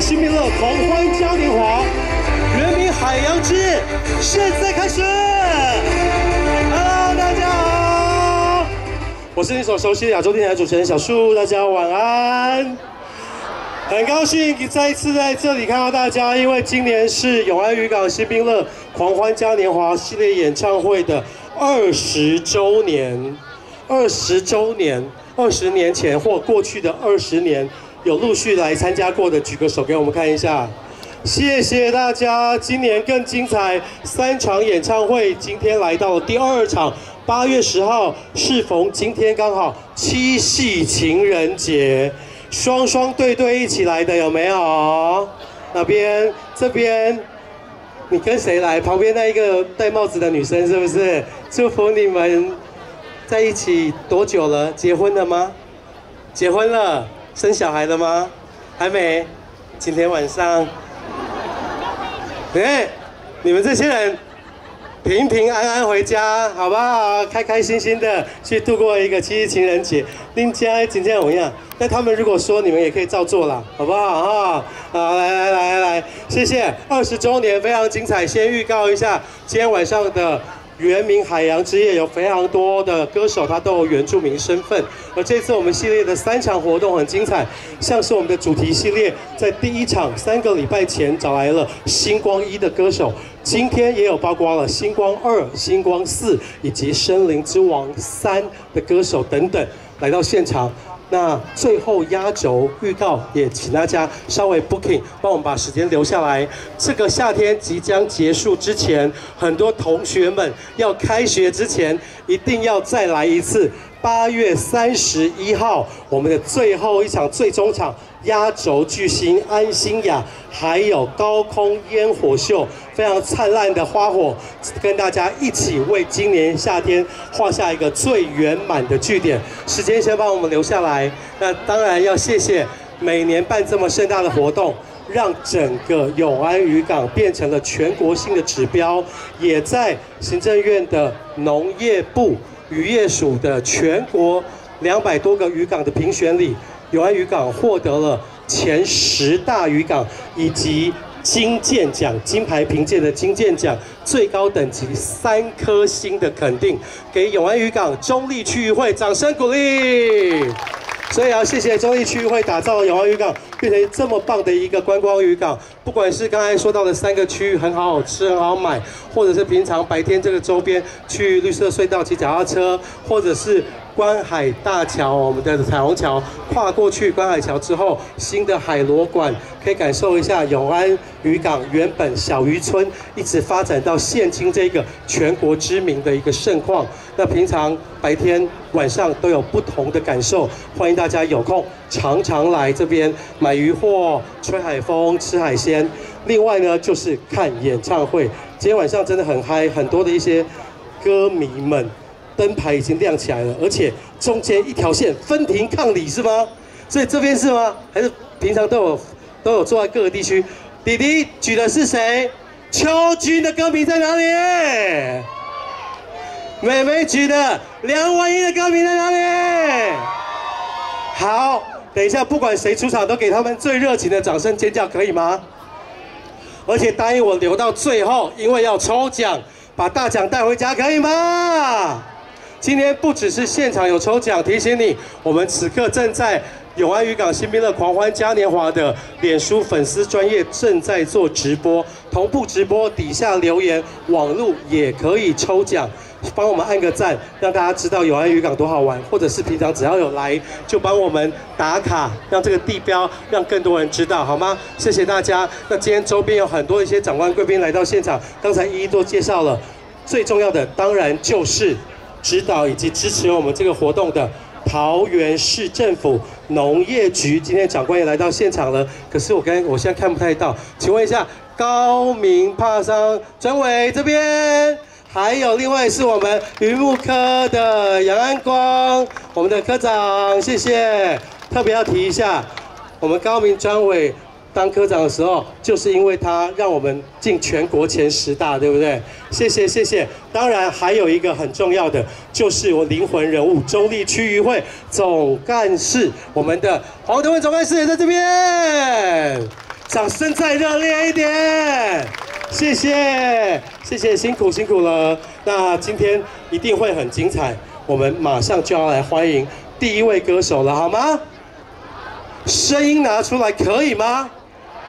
新民乐狂欢嘉年华，原名海洋之夜，现在开始。Hello，大家好，我是你所熟悉的亚洲电台主持人小树，大家晚安。很高兴再一次在这里看到大家，因为今年是永安渔港新兵乐狂欢嘉年华系列演唱会的二十周年。二十周年，二十年前或过去的二十年，有陆续来参加过的，举个手给我们看一下。谢谢大家，今年更精彩，三场演唱会，今天来到了第二场，八月十号，适逢今天刚好七夕情人节。双双对对一起来的有没有？那边这边，你跟谁来？旁边那一个戴帽子的女生是不是？祝福你们在一起多久了？结婚了吗？结婚了，生小孩了吗？还没。今天晚上，哎，你们这些人。平平安安回家，好不好？开开心心的去度过一个七夕情人节。林家今天怎么样？那他们如果说你们也可以照做了，好不好？啊，好，来来来来，谢谢。二十周年非常精彩，先预告一下今天晚上的。原名海洋之夜有非常多的歌手，他都有原住民身份。而这次我们系列的三场活动很精彩，像是我们的主题系列，在第一场三个礼拜前找来了星光一的歌手，今天也有曝光了星光二、星光四以及森林之王三的歌手等等来到现场。那最后压轴预告也请大家稍微 booking，帮我们把时间留下来。这个夏天即将结束之前，很多同学们要开学之前，一定要再来一次。八月三十一号，我们的最后一场最终场。压轴巨星安心雅，还有高空烟火秀，非常灿烂的花火，跟大家一起为今年夏天画下一个最圆满的句点。时间先帮我们留下来。那当然要谢谢每年办这么盛大的活动，让整个永安渔港变成了全国性的指标，也在行政院的农业部渔业署的全国两百多个渔港的评选里。永安渔港获得了前十大渔港以及金剑奖金牌评鉴的金剑奖最高等级三颗星的肯定，给永安渔港中立区域会掌声鼓励。所以要谢谢中立区域会打造永安渔港变成这么棒的一个观光渔港，不管是刚才说到的三个区域很好吃很好买，或者是平常白天这个周边去绿色隧道骑脚踏车，或者是。观海大桥，我们的彩虹桥跨过去观海桥之后，新的海螺馆可以感受一下永安渔港原本小渔村，一直发展到现今这个全国知名的一个盛况。那平常白天晚上都有不同的感受，欢迎大家有空常常来这边买鱼货、吹海风、吃海鲜。另外呢，就是看演唱会，今天晚上真的很嗨，很多的一些歌迷们。灯牌已经亮起来了，而且中间一条线分庭抗礼是吗？所以这边是吗？还是平常都有都有坐在各个地区？弟弟举的是谁？秋君的歌迷在哪里？妹妹举的梁文音的歌迷在哪里？好，等一下不管谁出场，都给他们最热情的掌声尖叫，可以吗？而且答应我留到最后，因为要抽奖，把大奖带回家，可以吗？今天不只是现场有抽奖，提醒你，我们此刻正在永安渔港新兵乐狂欢嘉年华的脸书粉丝专业正在做直播，同步直播底下留言，网路也可以抽奖，帮我们按个赞，让大家知道永安渔港多好玩，或者是平常只要有来就帮我们打卡，让这个地标让更多人知道，好吗？谢谢大家。那今天周边有很多一些长官贵宾来到现场，刚才一一都介绍了，最重要的当然就是。指导以及支持我们这个活动的桃园市政府农业局，今天长官也来到现场了。可是我刚我现在看不太到，请问一下高明帕桑专委这边，还有另外是我们渔牧科的杨安光，我们的科长，谢谢。特别要提一下，我们高明专委。当科长的时候，就是因为他让我们进全国前十大，对不对？谢谢谢谢。当然还有一个很重要的，就是我灵魂人物中立区域会总干事，我们的黄德文总干事也在这边。掌声再热烈一点！谢谢，谢谢，辛苦辛苦了。那今天一定会很精彩，我们马上就要来欢迎第一位歌手了，好吗？声音拿出来可以吗？